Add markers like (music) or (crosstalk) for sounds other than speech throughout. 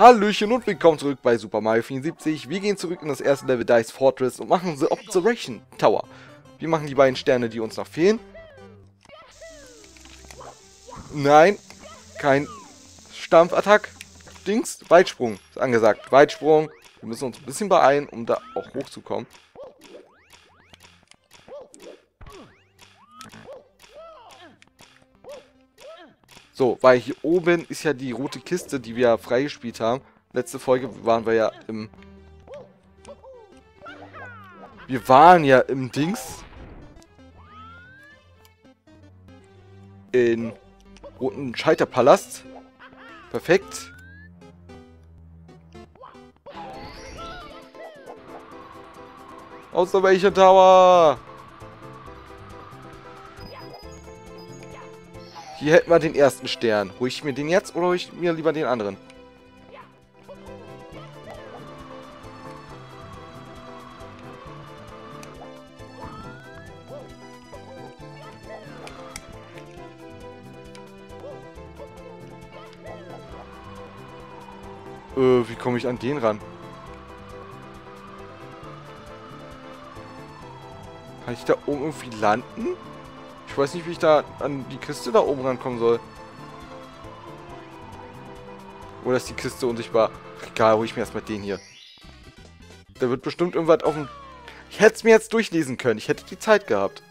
Hallöchen und willkommen zurück bei Super Mario 74. Wir gehen zurück in das erste Level Dice Fortress und machen The Observation Tower. Wir machen die beiden Sterne, die uns noch fehlen. Nein, kein Stampfattack. Dings, Weitsprung ist angesagt. Weitsprung. Wir müssen uns ein bisschen beeilen, um da auch hochzukommen. So, weil hier oben ist ja die rote Kiste, die wir freigespielt haben. Letzte Folge waren wir ja im... Wir waren ja im Dings. In roten Scheiterpalast. Perfekt. Außer welcher Tower? Hier hätten wir den ersten Stern. Hol ich mir den jetzt oder hol ich mir lieber den anderen? Äh, wie komme ich an den ran? Kann ich da oben irgendwie landen? Ich weiß nicht, wie ich da an die Kiste da oben rankommen soll. Oder ist die Kiste unsichtbar? Egal, hol ich mir erstmal den hier. Da wird bestimmt irgendwas auf dem... Ich hätte es mir jetzt durchlesen können. Ich hätte die Zeit gehabt.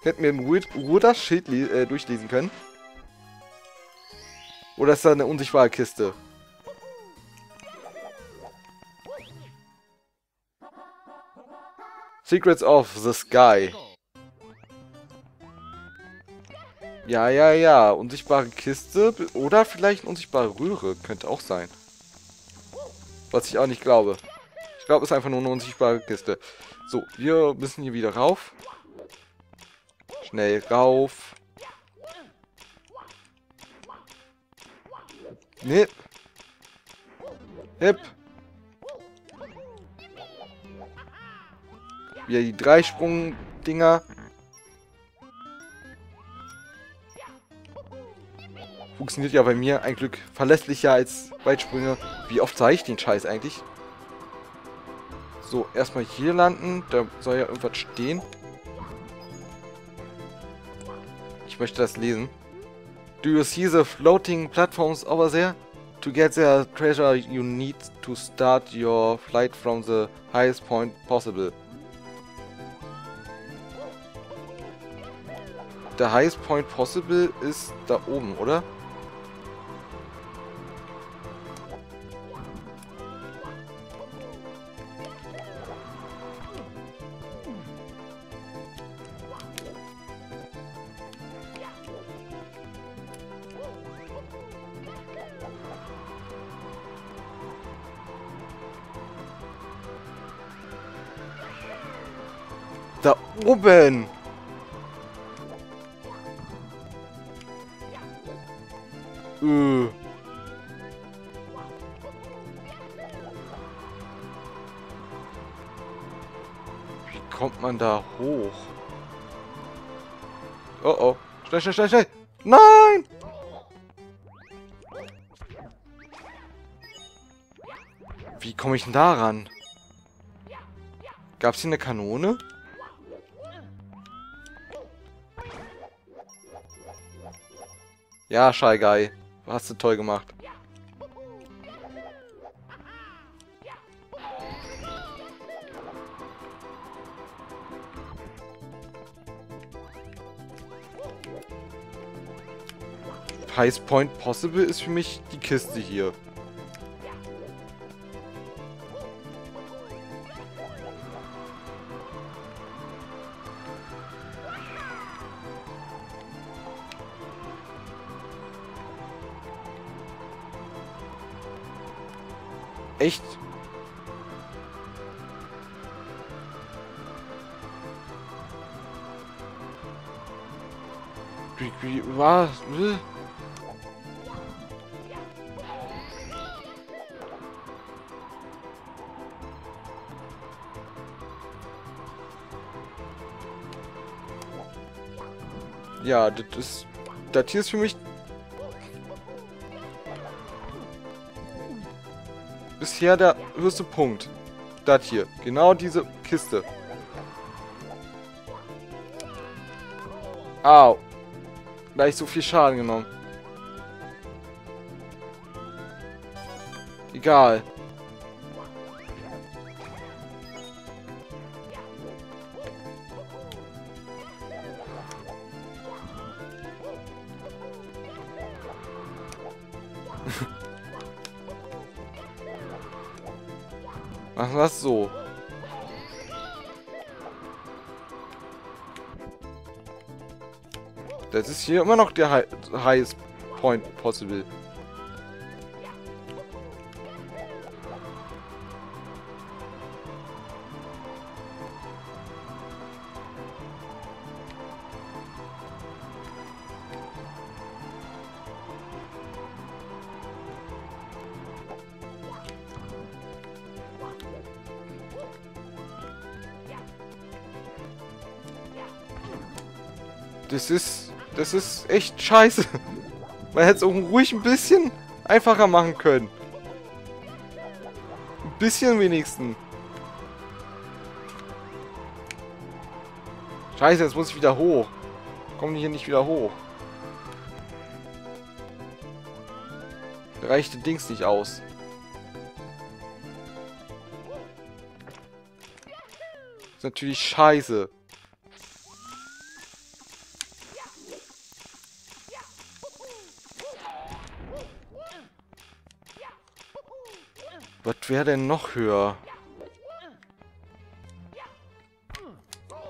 Ich hätte mir in Ruhe das Schild äh, durchlesen können. Oder ist da eine unsichtbare Kiste? Secrets of the Sky. Ja, ja, ja. Unsichtbare Kiste oder vielleicht eine unsichtbare Röhre. Könnte auch sein. Was ich auch nicht glaube. Ich glaube, es ist einfach nur eine unsichtbare Kiste. So, wir müssen hier wieder rauf. Schnell rauf. Hip. Hip. Wieder die Dreisprung-Dinger. Funktioniert ja bei mir ein Glück verlässlicher als Weitsprünge. Wie oft sah ich den Scheiß eigentlich? So, erstmal hier landen. Da soll ja irgendwas stehen. Ich möchte das lesen. Do you see the floating platforms over there? To get their treasure, you need to start your flight from the highest point possible. Der highest point possible ist da oben, oder? Da oben! Äh. Wie kommt man da hoch? Oh oh. Schnell, schnell, schnell, schnell! Nein! Wie komme ich denn da ran? Gab es hier eine Kanone? Ja, Shy Guy. Hast du toll gemacht. Highest Point Possible ist für mich die Kiste hier. Echt? Was? Ja, das ist... Das hier ist für mich bisher der höchste Punkt. Das hier. Genau diese Kiste. Au. Da ich so viel Schaden genommen. Egal. Das ist hier immer noch der high highest point possible. Das ist... Das ist echt scheiße. (laughs) Man hätte es auch ruhig ein bisschen einfacher machen können. Ein bisschen wenigstens. Scheiße, jetzt muss ich wieder hoch. Kommen die hier nicht wieder hoch. Reicht das Dings nicht aus. ist natürlich scheiße. Wäre denn noch höher?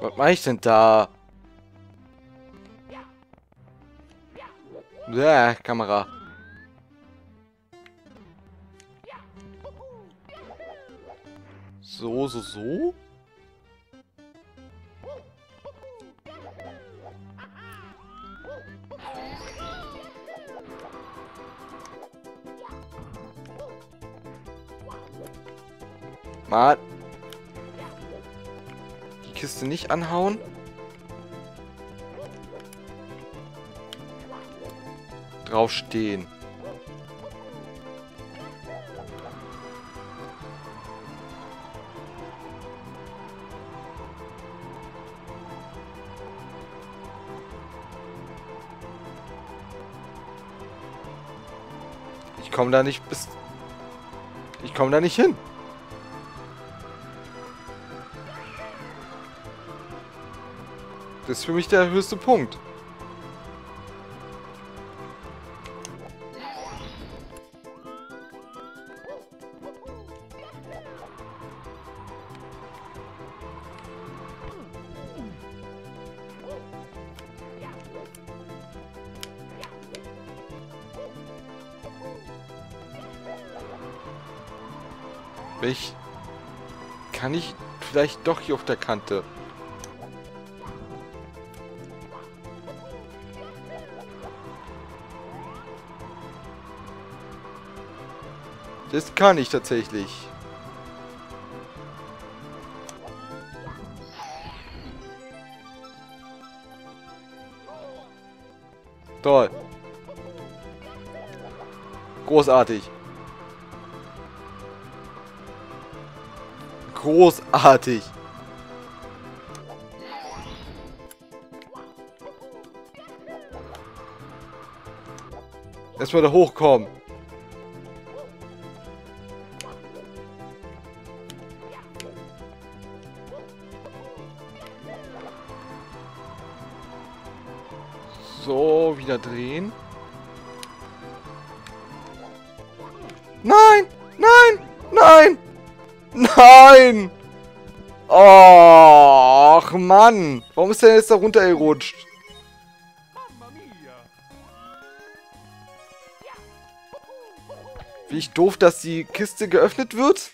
Was mache ich denn da? Ja, Kamera. So, so, so? Mal. Die Kiste nicht anhauen. Drauf stehen. Ich komme da nicht bis... Ich komme da nicht hin. Das ist für mich der höchste Punkt. Ich kann ich vielleicht doch hier auf der Kante. Das kann ich tatsächlich. Toll. Großartig. Großartig. Erstmal da hochkommen. Wieder drehen. Nein! Nein! Nein! Nein! Och, Mann! Warum ist der jetzt da runtergerutscht? Wie ich doof, dass die Kiste geöffnet wird?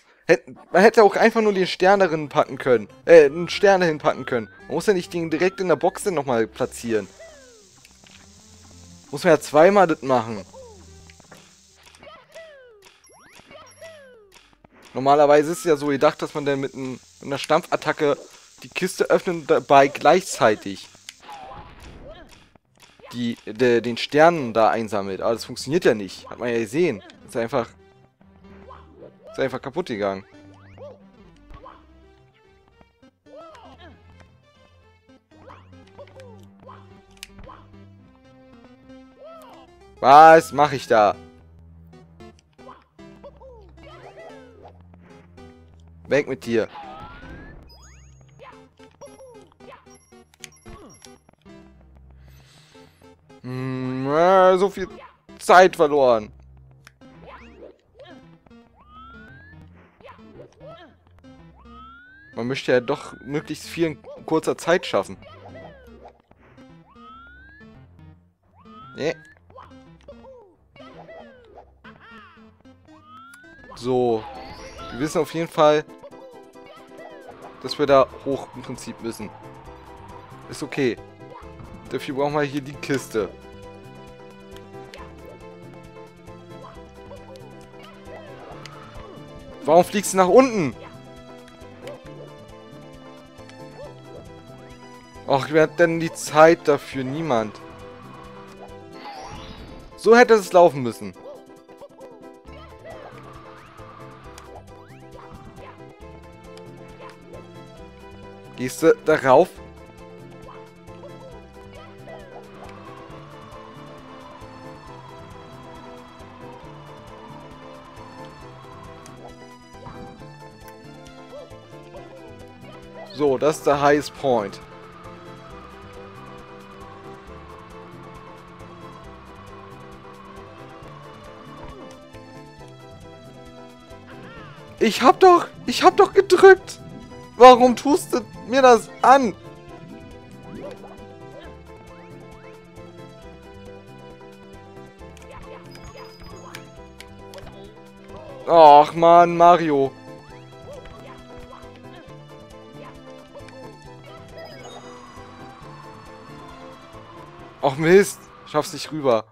Man hätte auch einfach nur den Stern darin packen können. Äh, einen Stern dahin packen können. Man muss ja nicht den direkt in der Box dann nochmal platzieren. Muss man ja zweimal das machen. Normalerweise ist es ja so gedacht, dass man dann mit, ein, mit einer Stampfattacke die Kiste öffnet und dabei gleichzeitig die, de, den Sternen da einsammelt. Aber das funktioniert ja nicht. Hat man ja gesehen. Ist einfach... Ist einfach kaputt gegangen. Was mache ich da? Weg mit dir. Hm, äh, so viel Zeit verloren. Man möchte ja doch möglichst viel in kurzer Zeit schaffen. Nee. So. Wir wissen auf jeden Fall, dass wir da hoch im Prinzip müssen. Ist okay. Dafür brauchen wir hier die Kiste. Warum fliegst du nach unten? Ach, wer hat denn die Zeit dafür? Niemand. So hätte es laufen müssen. Gehst du darauf? So, das ist der highest point. Ich hab doch, ich hab doch gedrückt. Warum tust du mir das an? Ach man, Mario. Ach Mist, schaff's nicht rüber.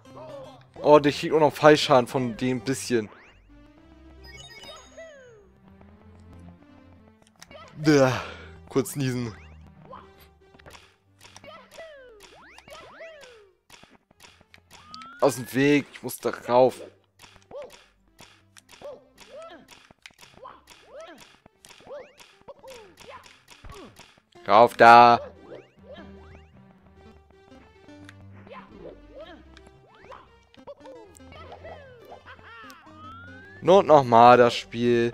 Oh, der kriegt auch noch Fallschaden von dem bisschen. Bäh, kurz niesen. Aus dem Weg, ich muss da rauf. Rauf da. Not nochmal das Spiel.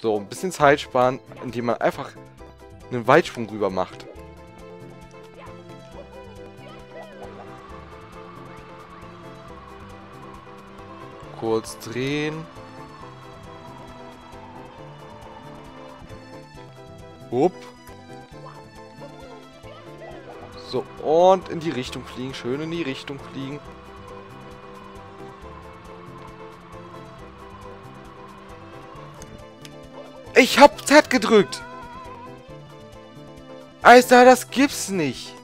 So, ein bisschen Zeit sparen, indem man einfach einen Weitsprung rüber macht. Kurz drehen. Upp. So, und in die Richtung fliegen. Schön in die Richtung fliegen. Ich hab Z gedrückt. Alter, das gibt's nicht.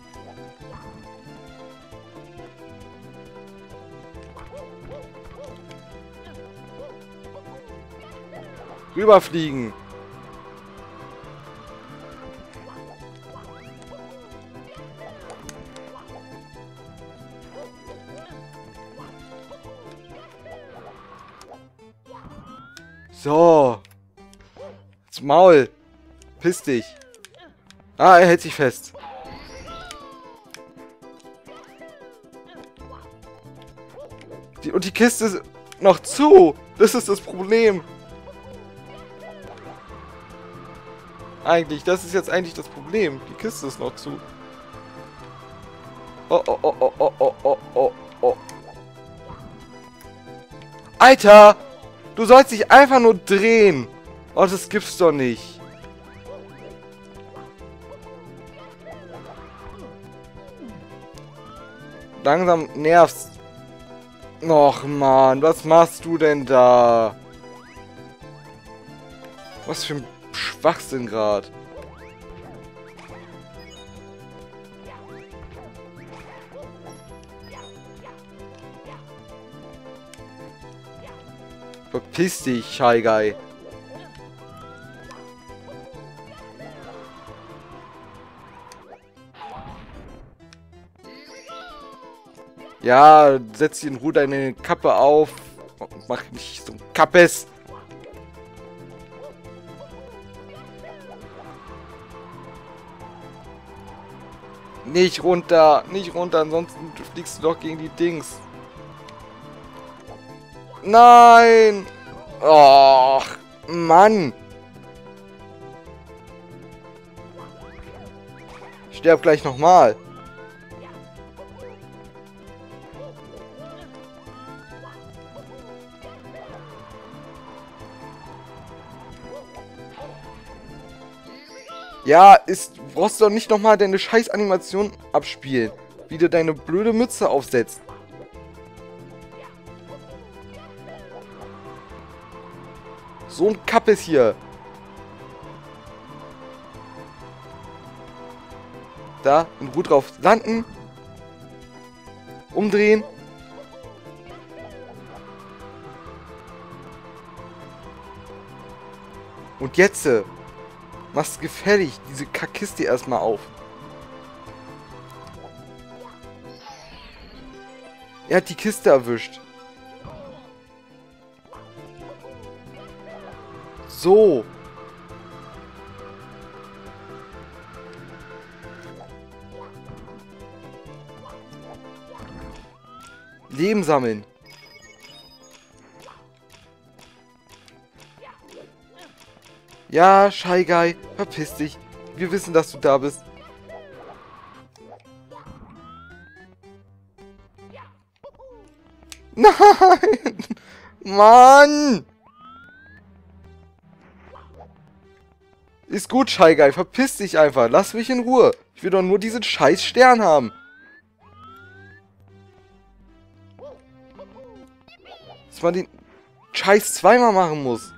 Rüberfliegen. So. Maul. Piss dich. Ah, er hält sich fest. Die, und die Kiste ist noch zu. Das ist das Problem. Eigentlich, das ist jetzt eigentlich das Problem. Die Kiste ist noch zu. Oh, oh, oh, oh, oh, oh, oh, oh, oh. Alter! Du sollst dich einfach nur drehen. Oh, das gibt's doch nicht. Langsam nervst. Och, man, was machst du denn da? Was für ein Schwachsinn gerade. Verpiss dich, Shy Guy. Ja, setz dir in Ruhe deine Kappe auf. Mach nicht so ein Kappes. Nicht runter, nicht runter, ansonsten fliegst du doch gegen die Dings. Nein! Och, Mann! Ich sterb gleich nochmal. Ja, ist, brauchst du doch nicht nochmal deine scheiß Animation abspielen. Wie du deine blöde Mütze aufsetzt. So ein Kappes hier. Da, in Ruhe drauf landen. Umdrehen. Und jetzt machst gefährlich diese Kackkiste erstmal auf. Er hat die Kiste erwischt. So. Leben sammeln. Ja, Shy Guy, verpiss dich. Wir wissen, dass du da bist. Nein! (laughs) Mann! Ist gut, Shy Guy, verpiss dich einfach. Lass mich in Ruhe. Ich will doch nur diesen scheiß Stern haben. Dass man den Scheiß zweimal machen muss.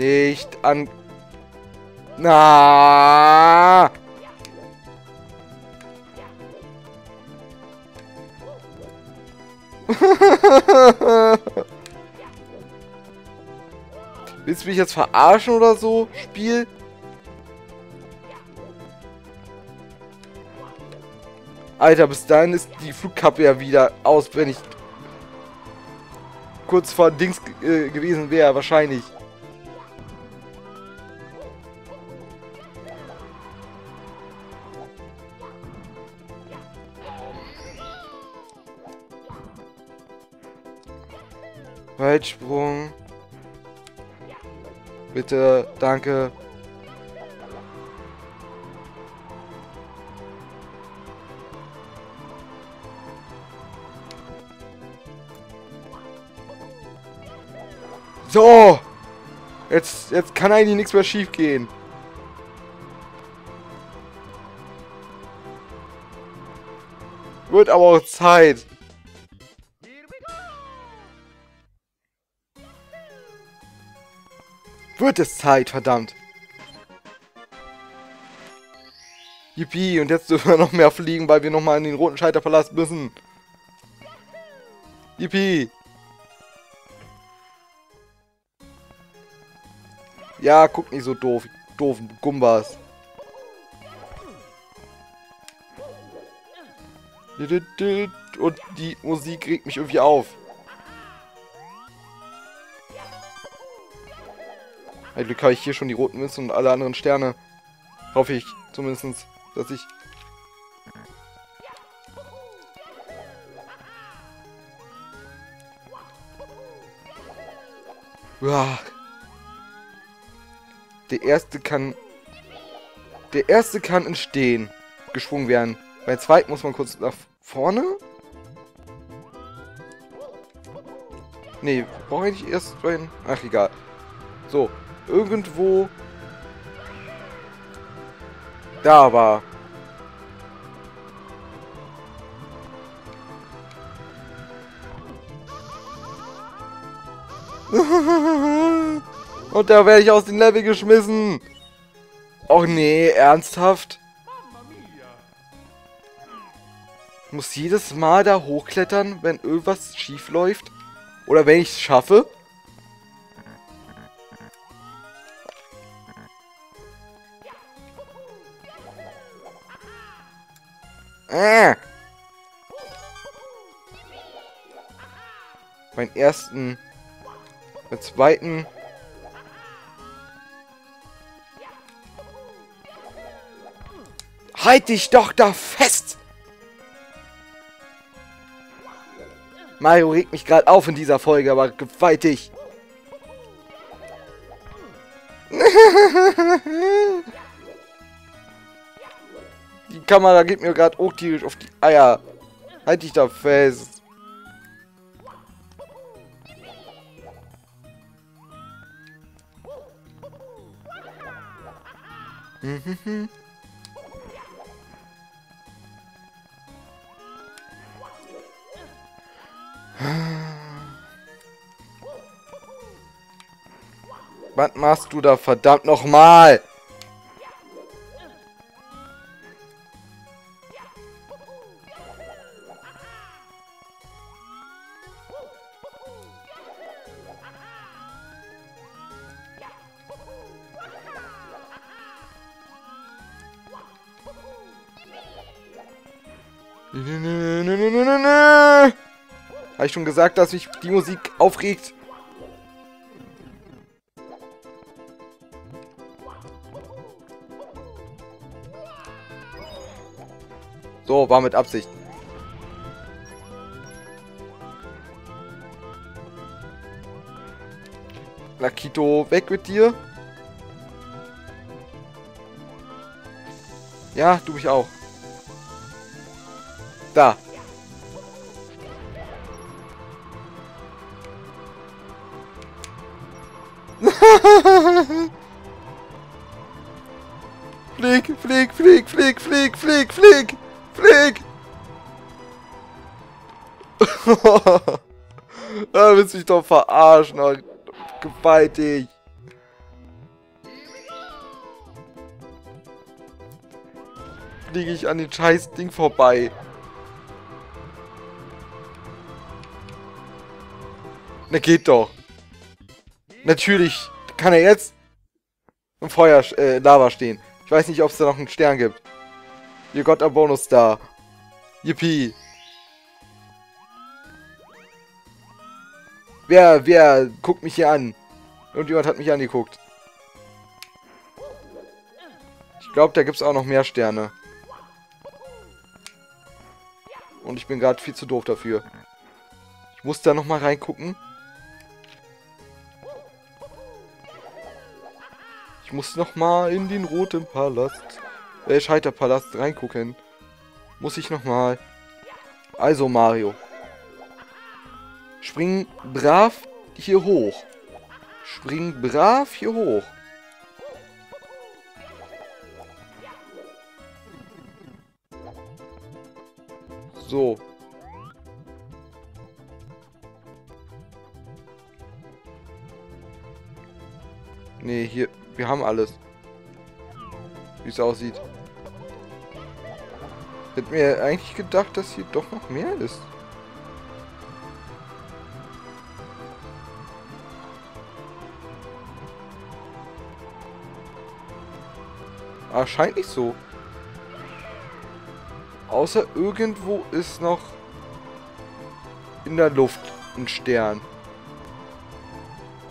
Nicht an... Na. (laughs) Willst du mich jetzt verarschen oder so, Spiel? Alter, bis dahin ist die Flugkappe ja wieder aus, wenn ich kurz vor Dings äh, gewesen wäre, wahrscheinlich. Weitsprung. Bitte, danke. So! Jetzt, jetzt kann eigentlich nichts mehr schief gehen. Wird aber auch Zeit. Wird es Zeit, verdammt. Yippie, und jetzt dürfen wir noch mehr fliegen, weil wir nochmal in den roten Scheiterpalast müssen. Yippie. Ja, guck nicht so doof, doofen Gumbas. Und die Musik regt mich irgendwie auf. Ein Glück habe ich hier schon die roten Münzen und alle anderen Sterne. Hoffe ich zumindest, dass ich... Uah. Der erste kann... Der erste kann entstehen. Geschwungen werden. Bei zweiten muss man kurz nach vorne. Nee, brauche ich nicht erst? Ach, egal. So, irgendwo... Da war... (laughs) Und da werde ich aus dem Level geschmissen. Och nee, ernsthaft? Ich muss jedes Mal da hochklettern, wenn irgendwas schief läuft. Oder wenn ich es schaffe. Äh. Meinen ersten, meinen zweiten. Halt dich doch da fest! Mario regt mich gerade auf in dieser Folge, aber gewaltig. (laughs) die Kamera geht mir gerade auch tierisch auf die Eier. Halt dich da fest. (laughs) Was machst du da verdammt nochmal? Ich schon gesagt, dass mich die Musik aufregt? So, war mit Absicht. Lakito, weg mit dir. Ja, du mich auch. Da. Flieg, flieg, flieg, flieg, flieg, flieg, flieg. Flieg! (laughs) da willst du mich doch verarschen. Oh, gewaltig. Fliege ich an den scheiß Ding vorbei. Na geht doch. Natürlich kann er jetzt im Feuer, äh, Lava stehen. Ich weiß nicht, ob es da noch einen Stern gibt. You got a bonus star. Yippie. Wer, wer guckt mich hier an? Irgendjemand hat mich angeguckt. Ich glaube, da gibt es auch noch mehr Sterne. Und ich bin gerade viel zu doof dafür. Ich muss da nochmal reingucken. Ich muss nochmal in den roten Palast äh, Scheiterpalast reingucken. Muss ich nochmal. Also, Mario. Spring brav hier hoch. Spring brav hier hoch. So. Nee, hier, wir haben alles. Wie es aussieht. Hätte mir eigentlich gedacht, dass hier doch noch mehr ist. Aber scheint nicht so. Außer irgendwo ist noch in der Luft ein Stern.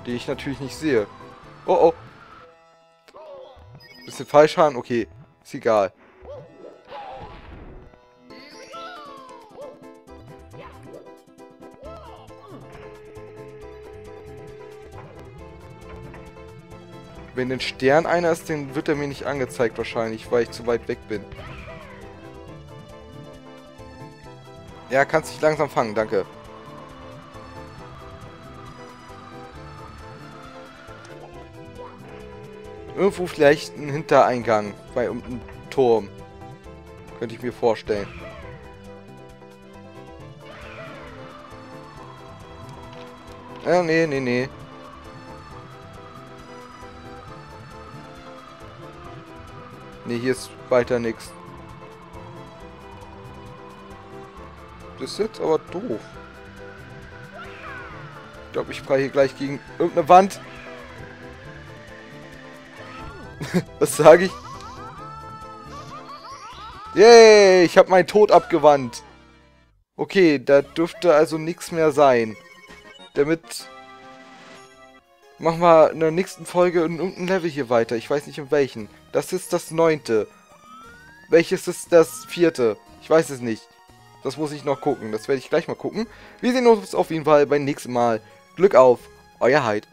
Den ich natürlich nicht sehe. Oh oh. Bisschen falsch haben? Okay. Ist egal. Wenn ein Stern einer ist, dann wird er mir nicht angezeigt wahrscheinlich, weil ich zu weit weg bin. Ja, kannst dich langsam fangen, danke. Irgendwo vielleicht ein Hintereingang bei einem Turm. Könnte ich mir vorstellen. Ja, nee, nee, nee. Ne, hier ist weiter nichts. Das ist jetzt aber doof. Ich glaube, ich fahre hier gleich gegen irgendeine Wand. (laughs) Was sage ich? Yay, ich habe meinen Tod abgewandt. Okay, da dürfte also nichts mehr sein. Damit machen wir in der nächsten Folge in irgendeinem Level hier weiter. Ich weiß nicht in welchen. Das ist das neunte. Welches ist das vierte? Ich weiß es nicht. Das muss ich noch gucken. Das werde ich gleich mal gucken. Wir sehen uns auf jeden Fall beim nächsten Mal. Glück auf, euer Hyde.